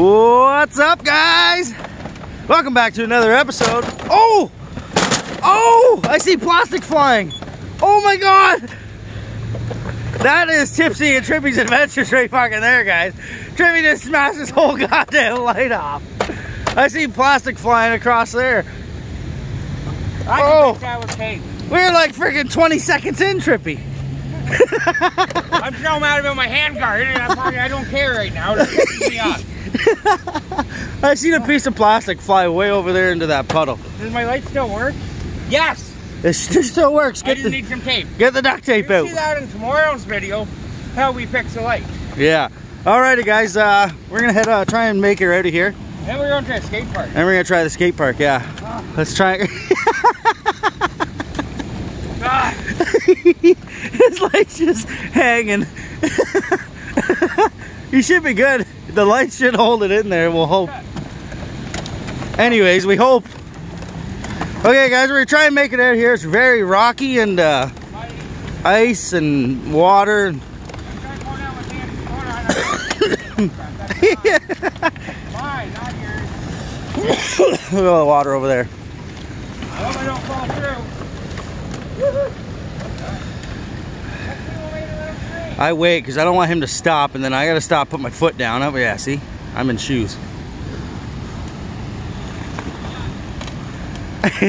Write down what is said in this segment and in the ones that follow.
What's up, guys? Welcome back to another episode. Oh! Oh! I see plastic flying. Oh my god! That is Tipsy and Trippy's Adventures right fucking there, guys. Trippy just smashed his whole goddamn light off. I see plastic flying across there. I Oh. think that was tape. We're like freaking 20 seconds in, Trippy. I'm so mad about my hand guard, I'm I don't care right now. It's me off. I seen a piece of plastic fly way over there into that puddle. Does my light still work? Yes. It still works. I Get just the, need some tape. get the duct tape You'll out. see that in tomorrow's video, how we fix the light. Yeah. Alrighty, guys. Uh, we're gonna head uh, try and make it out of here, Then we're going to try the skate park. and we're gonna try the skate park. Yeah. Let's try. Ah, His light's just hanging. you should be good. The light should hold it in there. We'll hope. Anyways, we hope. Okay, guys, we're trying to make it out here. It's very rocky and uh, ice and water. Look at all the water over there. I hope I don't fall through. Woohoo. Let's see what way to let him free. I wait because I don't want him to stop, and then I gotta stop, put my foot down. Oh yeah, see, I'm in shoes.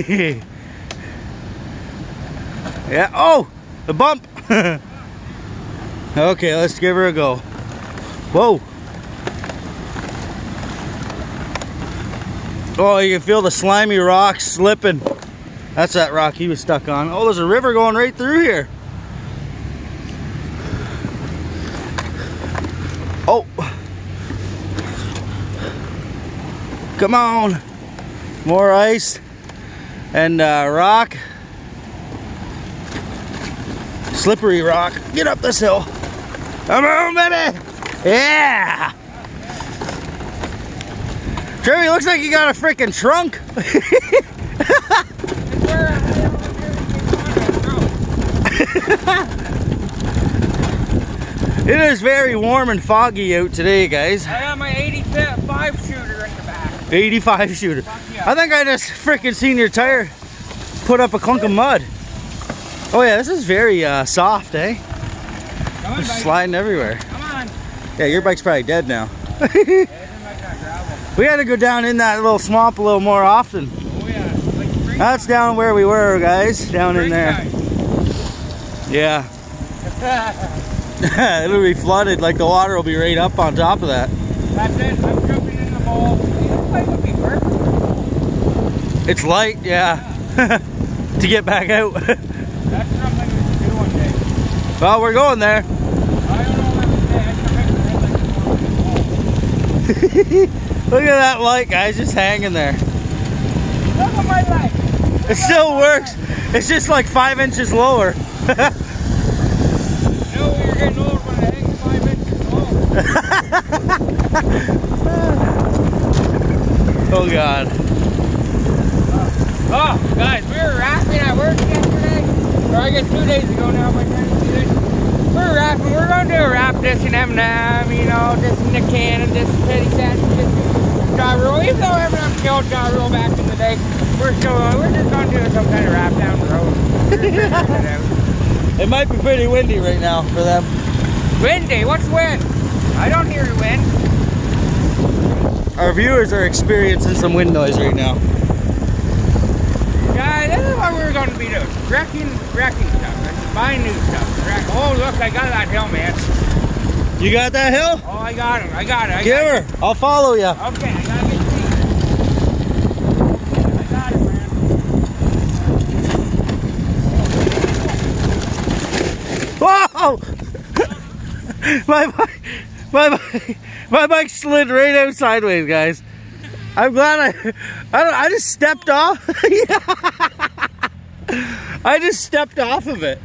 yeah. Oh, the bump. okay, let's give her a go. Whoa. Oh, you can feel the slimy rock slipping. That's that rock he was stuck on. Oh, there's a river going right through here. Oh. Come on. More ice and uh, rock. Slippery rock. Get up this hill. Come on, baby. Yeah. Trevi, looks like you got a freaking trunk. It's where I don't It is very warm and foggy out today, guys. I have my 85 shooter in the back. 85 shooter. Yeah. I think I just freaking seen your tire put up a clunk of mud. Oh yeah, this is very uh, soft, eh? Come on, sliding everywhere. Come on. Yeah, your bike's probably dead now. Yeah, it doesn't like that gravel. we had to go down in that little swamp a little more often. Oh yeah, like. That's down where we were, guys. Down in there. Yeah. It'll be flooded. Like the water will be right up on top of that. That's it. I'm jumping in the bowl. This place would be perfect. It's light, yeah. to get back out. That's something we should do one day. well, we're going there. I don't know what to say. I should make the like a. Look at that light, guys, just hanging there. Look at my leg. It still works. It's just like five inches lower. No, we were getting old when it hangs five inches oh God. Oh, guys, we were rafting at work yesterday. Or I guess two days ago now by time you see this. we're rafting. We're going to do a raft this and M&M, you know, this and the can and this petty sandwich, this jaw rule. Even though M&M killed rule back in the day, we're still, we're just going to do some kind of raft down the road. We're just figuring it might be pretty windy right now for them. Windy, what's wind? I don't hear wind. Our viewers are experiencing some wind noise right now. Yeah, this is what we're going to be doing. Wrecking, wrecking stuff. Buying new stuff. Wreck. Oh, look, I got that hill, man. You got that hill? Oh, I got it. I got it. I Give got her. I'll follow you. it. Okay, I gotta get seated. I got it, man. Whoa! My bike, my bike, my bike slid right out sideways, guys. I'm glad I, I don't, I just stepped off. I just stepped off of it.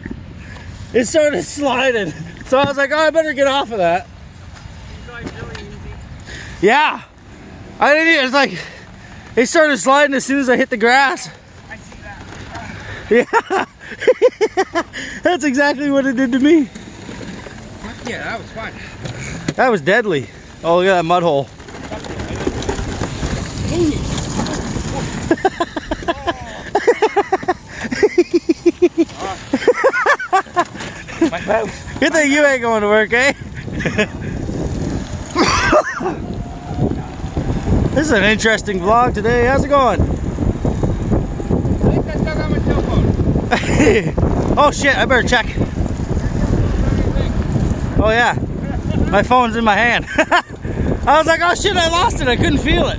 It started sliding, so I was like, oh, I better get off of that. It's like really easy. Yeah, I didn't. Even, it's like it started sliding as soon as I hit the grass. I see that. Yeah, that's exactly what it did to me. Yeah, that was fun. That was deadly. Oh, look at that mud hole. Good thing you ain't going to work, eh? this is an interesting vlog today. How's it going? At least I still got my cell phone. oh shit, I better check. Oh yeah, my phone's in my hand. I was like, oh shit, I lost it. I couldn't feel it.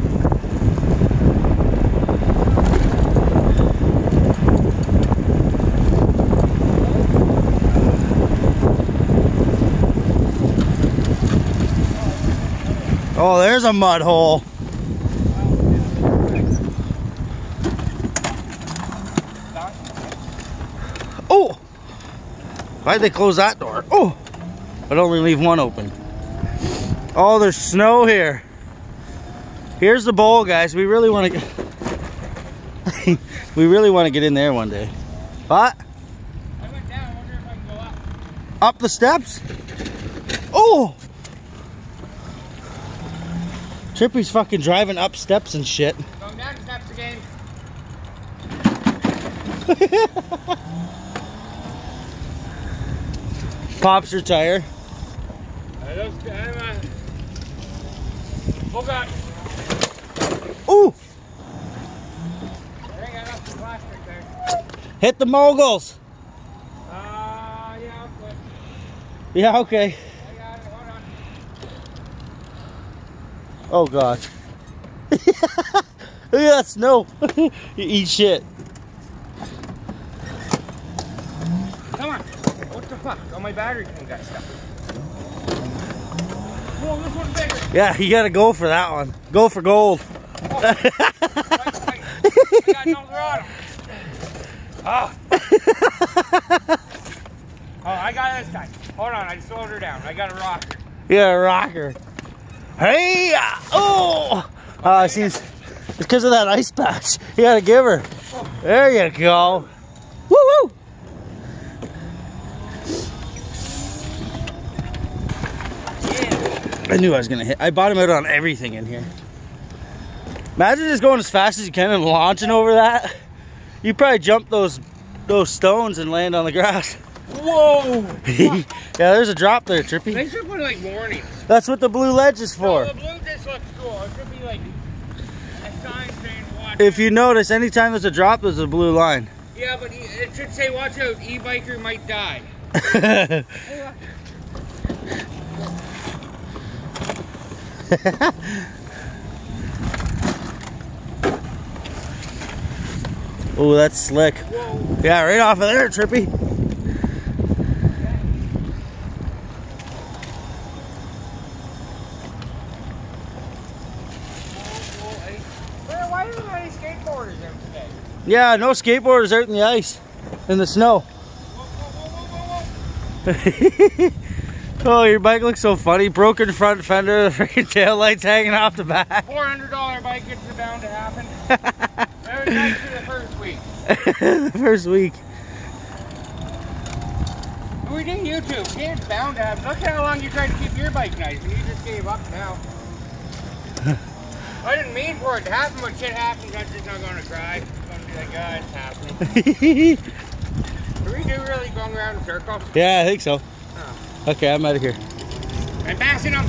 Oh, there's a mud hole. Oh! Why'd they close that door? But only leave one open. Oh, there's snow here. Here's the bowl, guys. We really want to we really want to get in there one day. Went down. I wonder if I can go up. Up the steps? Oh! Trippy's fucking driving up steps and shit. Going down steps again. Pops your tire. Uh, those, I'm, uh, oh God. Ooh! I think I got some plastic there. Hit the moguls. Uh, yeah. Yeah, okay. I got it. Hold on. Oh god. Look at that snow. you eat shit. Come on. What the fuck? Oh, my battery got stuck. Whoa, this one's bigger. Yeah, you gotta go for that one. Go for gold. Oh, right, right. I got. Oh. oh, I got this guy. Hold on, I slowed her down. I got a rocker. yeah, a rocker. Hey! Oh! Uh, see, it's because of that ice patch. You gotta give her. There you go. I knew I was gonna hit. I bottomed out on everything in here. Imagine just going as fast as you can and launching over that. You probably jump those those stones and land on the grass. Whoa! yeah, there's a drop there, Trippy. They should put like warnings. That's what the blue ledge is for. No, the blue just looks cool. It should be like a sign saying watch. If you notice, anytime there's a drop, there's a blue line. Yeah, but it should say watch out, e-biker might die. Uh, oh, that's slick. Whoa. Yeah, right off of there, Trippy. Where- Why isn't there any skateboarders there today? Yeah, no skateboarders out in the ice, in the snow. Whoa, whoa, oh, your bike looks so funny. Broken front fender, the freaking tail lights hanging off the back. $400 bike gets it bound to happen. Very nice for the first week. the first week. We did YouTube. It's bound to happen. Look how long you tried to keep your bike nice and you just gave up now. I didn't mean for it to happen, but shit happens. I'm just not going to cry. I'm going to be like, ah, it's happening. Do we do really going around in circles? yeah, I think so. Okay, I'm out of here. I'm passing them.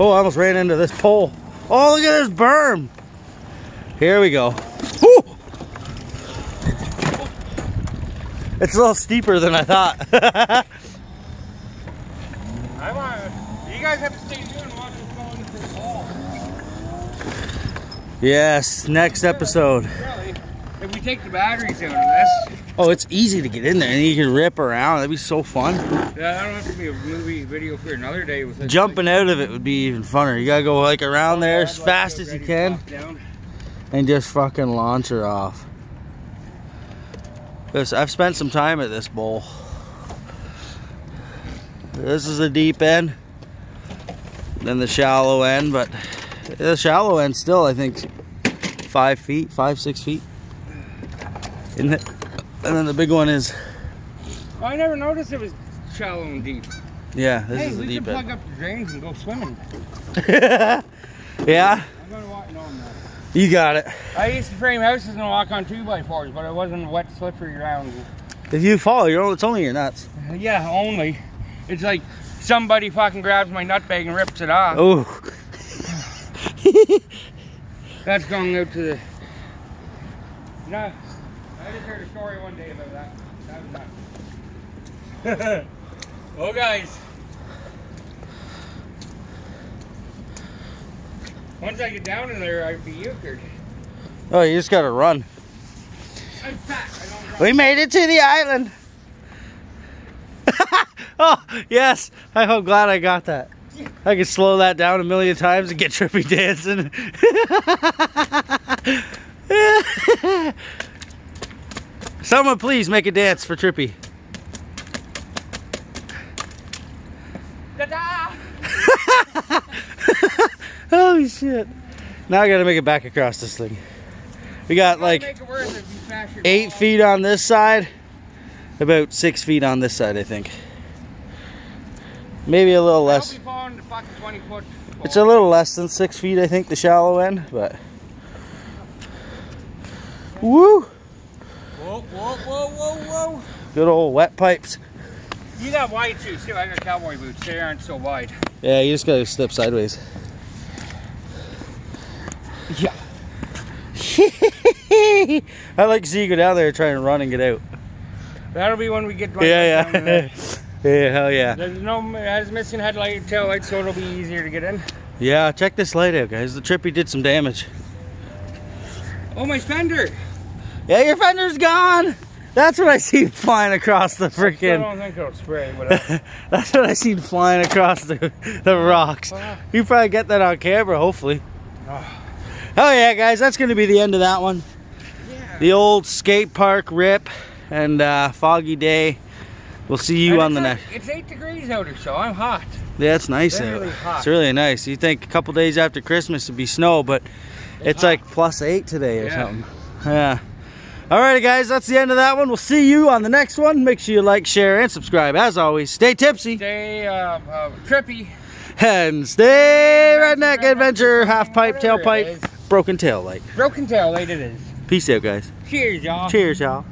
Oh, I almost ran into this pole. Oh, look at this berm. Here we go. Woo! It's a little steeper than I thought. I want You guys have to stay tuned and watch us go into this hole. yes, next episode. Really? If we take the batteries out of this, Oh, it's easy to get in there and you can rip around. That'd be so fun. yeah, I don't have to be a movie video for another day with it. Jumping out of it would be even funner. You gotta go like around there as fast as you can and just fucking launch her off. This, I've spent some time at this bowl. This is the deep end, then the shallow end, but the shallow end still, I think, five feet, five, six feet. Isn't it? And then the big one is, oh, I never noticed it was shallow and deep. yeah, this hey, is the we should deep plug end. up the drains and go swimming. Yeah? I'm gonna walk, no, I'm not. You got it. I used to frame houses and walk on two by fours, but it wasn't wet, slippery ground. If you fall, you're it's only your nuts. Yeah, only. It's like somebody fucking grabs my nutbag and rips it off. Oh. That's going out to the. No, I just heard a story one day about that. That was nuts. well, guys. Once I get down in there, I'd be euchred. oh, you just gotta run. I'm fat. I don't run. We made it to the island. oh, yes. I'm glad I got that. I could slow that down a million times and get Trippy dancing. Someone please make a dance for Trippy. Holy shit. Now I gotta make it back across this thing. We got like Make it worth it if you smash your eight ball. feet on this side, about six feet on this side, I think. Maybe a little less. hope you fall in the fucking 20 foot. It's a little less than six feet, I think, the shallow end, but. Woo! Whoa, whoa, whoa, whoa, whoa. Good old wet pipes. You got wide shoes too. I got cowboy boots. They aren't so wide. Yeah, you just gotta step sideways. Yeah. I like to see you go down there trying to run and get out. That'll be when we get. Yeah, down there. yeah. Uh, yeah, hell yeah. There's no has missing headlight, tail light, so it'll be easier to get in. Yeah, check this light out, guys. The Trippy did some damage. Oh, my fender! Yeah, your fender's gone. That's what I see flying across the freaking. I don't think it'll spray, That's what I seen flying across the, the rocks. You probably get that on camera, hopefully. oh, Oh yeah, guys, that's going to be the end of that one. yeah. The old skate park rip and uh, foggy day. We'll see you And on the it's next. like- It's eight degrees out or so. I'm hot. Yeah, it's nice really hot. It's really nice. You think a couple days after Christmas it'd be snow, but it's, hot. like plus eight today or Yeah. something. Yeah. Alrighty, guys, that's the end of that one. We'll see you on the next one. Make sure you like, share, and subscribe. As always, stay tipsy Stay uh, uh, trippy. and stay redneck adventure. Half pipe, it tailpipe, broken tail light. Broken tail light it is. Peace out, guys. Cheers, y'all. Cheers, y'all.